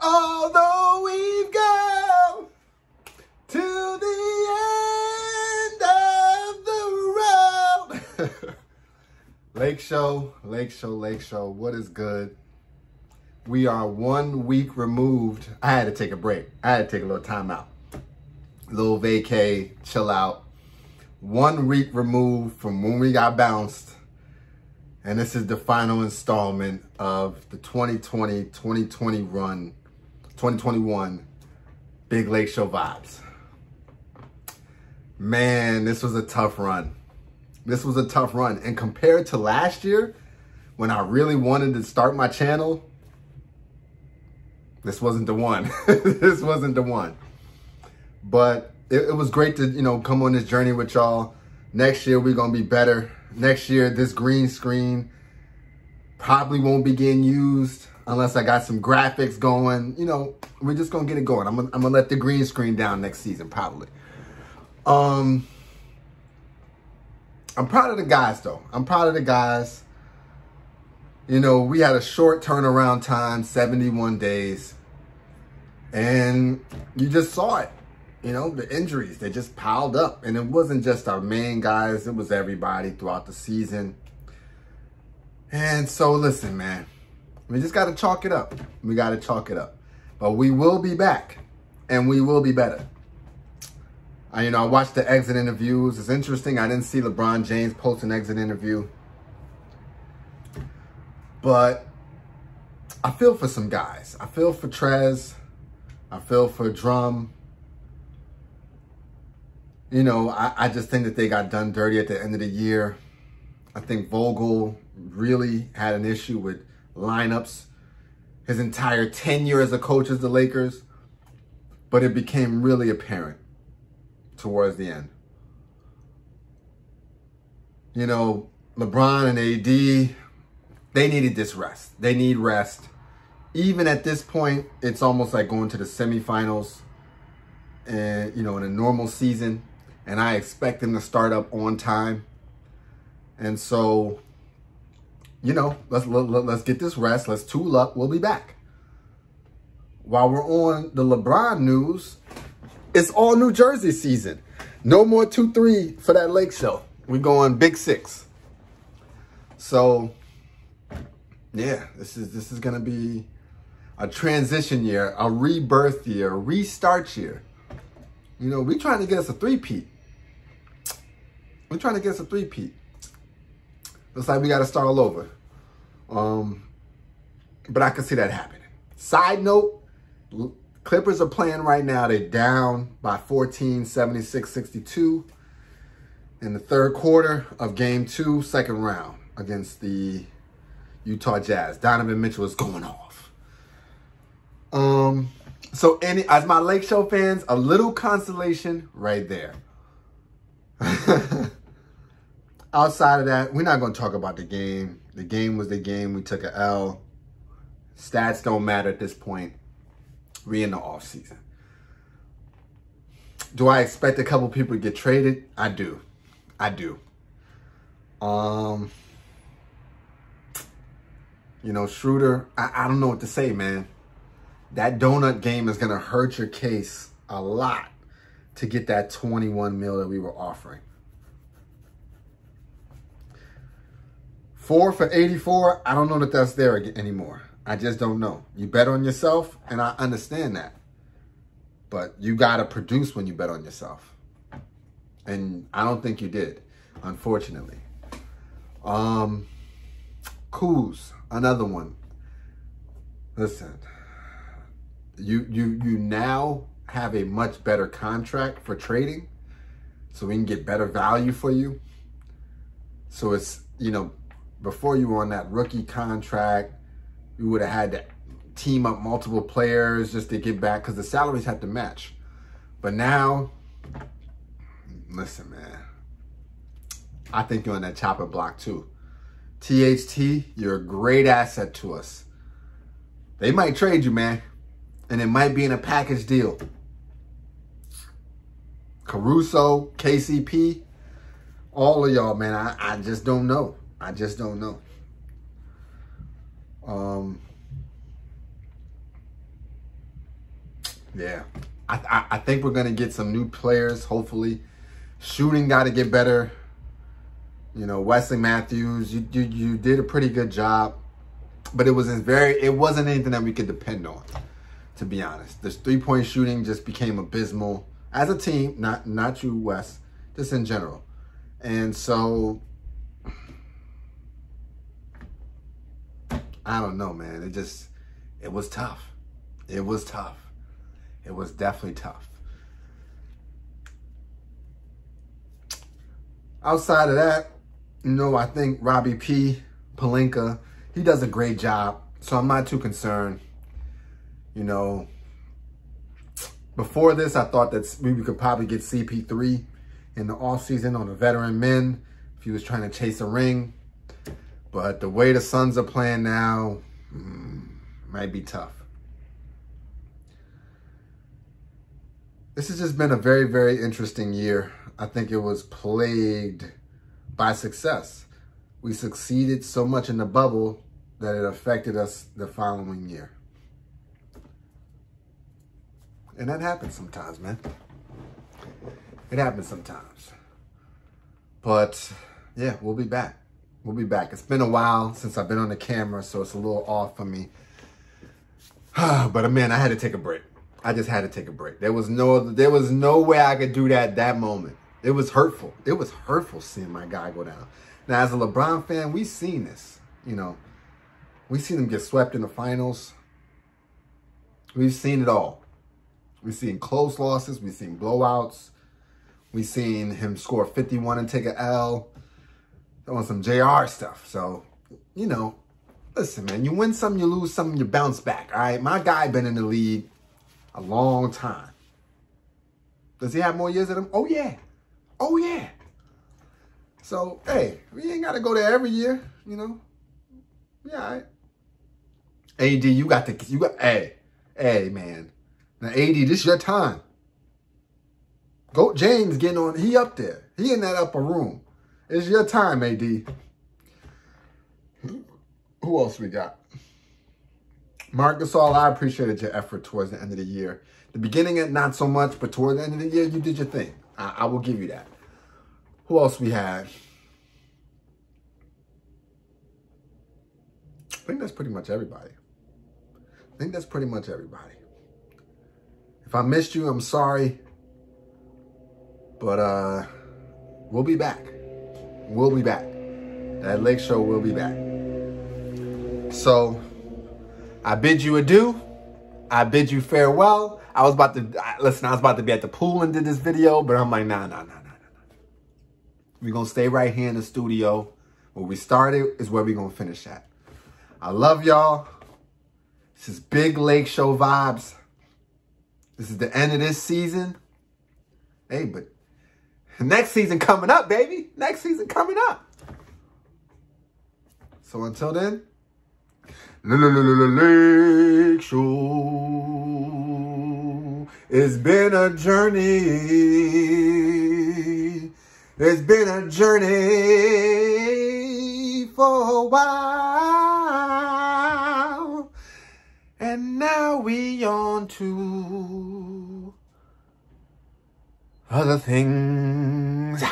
Although we've gone to the end of the road. Lake Show, Lake Show, Lake Show. What is good? We are one week removed. I had to take a break. I had to take a little time out. A little vacay, chill out. One week removed from when we got bounced. And this is the final installment of the 2020-2020 run, 2021 Big Lake Show vibes. Man, this was a tough run. This was a tough run. And compared to last year, when I really wanted to start my channel, this wasn't the one. this wasn't the one. But it, it, was great to, you know, come on this journey with y'all. Next year, we're going to be better. Next year, this green screen probably won't be getting used unless I got some graphics going. You know, we're just going to get it going. I'm going to let the green screen down next season, probably. Um, I'm proud of the guys, though. I'm proud of the guys. You know, we had a short turnaround time, 71 days. And you just saw it. You know, the injuries, they just piled up. And it wasn't just our main guys, it was everybody throughout the season. And so, listen, man, we just got to chalk it up. We got to chalk it up. But we will be back and we will be better. I, you know, I watched the exit interviews. It's interesting. I didn't see LeBron James post an exit interview. But I feel for some guys. I feel for Trez. I feel for Drum. You know, I, I just think that they got done dirty at the end of the year. I think Vogel really had an issue with lineups his entire tenure as a coach as the Lakers. But it became really apparent towards the end. You know, LeBron and AD, they needed this rest. They need rest. Even at this point, it's almost like going to the semifinals and you know, in a normal season. And I expect them to start up on time. And so, you know, let's let, let's get this rest. Let's tool up. We'll be back. While we're on the LeBron news, it's all New Jersey season. No more 2-3 for that Lake Show. We're going big six. So, yeah, this is this is gonna be a transition year, a rebirth year, a restart year. You know, we trying to get us a three-peat. We're trying to get us a three-peat. Looks like we got to start all over. Um, but I can see that happening. Side note, Clippers are playing right now. They're down by 14, 76, 62 in the third quarter of game two, second round against the Utah Jazz. Donovan Mitchell is going off. Um, so any as my Lake Show fans, a little consolation right there. Outside of that, we're not going to talk about the game. The game was the game. We took a L. Stats don't matter at this point we in the off season. Do I expect a couple people to get traded? I do. I do. Um, you know, Schroeder, I, I don't know what to say, man. That donut game is going to hurt your case a lot to get that 21 mil that we were offering. Four for 84, I don't know that that's there anymore. I just don't know. You bet on yourself, and I understand that. But you got to produce when you bet on yourself. And I don't think you did, unfortunately. Um, Kuz, another one. Listen, you you you now have a much better contract for trading, so we can get better value for you. So it's you know, before you were on that rookie contract, you would have had to team up multiple players just to get back because the salaries had to match. But now, listen, man, I think you're on that chopper block too. THT, you're a great asset to us. They might trade you, man, and it might be in a package deal. Caruso, KCP, all of y'all, man, I, I just don't know. I just don't know. Um, Yeah. I, I, I think we're going to get some new players, hopefully. Shooting got to get better. You know, Wesley Matthews, you, you, you did a pretty good job. But it wasn't very, it wasn't anything that we could depend on, to be honest. This three-point shooting just became abysmal as a team, not, not you, Wes, just in general. And so, I don't know, man. It just, it was tough. It was tough. It was definitely tough. Outside of that, you know, I think Robbie P. Pelinka, he does a great job. So I'm not too concerned. You know, before this, I thought that we could probably get CP3 in the offseason on the veteran men if he was trying to chase a ring. But the way the Suns are playing now, mm, might be tough. This has just been a very, very interesting year. I think it was plagued by success. We succeeded so much in the bubble that it affected us the following year. And that happens sometimes, man. It happens sometimes. But yeah, we'll be back. We'll be back. It's been a while since I've been on the camera, so it's a little off for me. but uh, man, I had to take a break. I just had to take a break. There was no there was no way I could do that that moment. It was hurtful. It was hurtful seeing my guy go down. Now, as a LeBron fan, we've seen this. You know, we've seen him get swept in the finals. We've seen it all. We've seen close losses. We've seen blowouts. We've seen him score 51 and take an L. On some JR stuff. So, you know, listen, man, you win some, you lose some, you bounce back. All right. My guy been in the league a long time. Does he have more years than him? Oh, yeah. Oh, yeah. So, hey, we ain't got to go there every year, you know. Yeah, right. AD, you got to, you got, hey, hey, man. Now, AD, this is your time. Go, James getting on, he up there. He in that upper room. It's your time, AD. Who else we got? Marc Gasol, I appreciated your effort towards the end of the year. The beginning, not so much, but towards the end of the year, you did your thing. I, I will give you that. Who else we had? I think that's pretty much everybody. I think that's pretty much everybody. If I missed you, I'm sorry. But uh we'll be back. We'll be back. That lake show will be back. So I bid you adieu. I bid you farewell. I was about to, listen, I was about to be at the pool and did this video, but I'm like, nah, nah, nah, nah, nah. We're going to stay right here in the studio. Where we started is where we're going to finish at. I love y'all. This is big lake show vibes. This is the end of this season. Hey, but next season coming up, baby. Next season coming up. So until then, Lake Show. It's been a journey. It's been a journey for a while. And now we on to other things.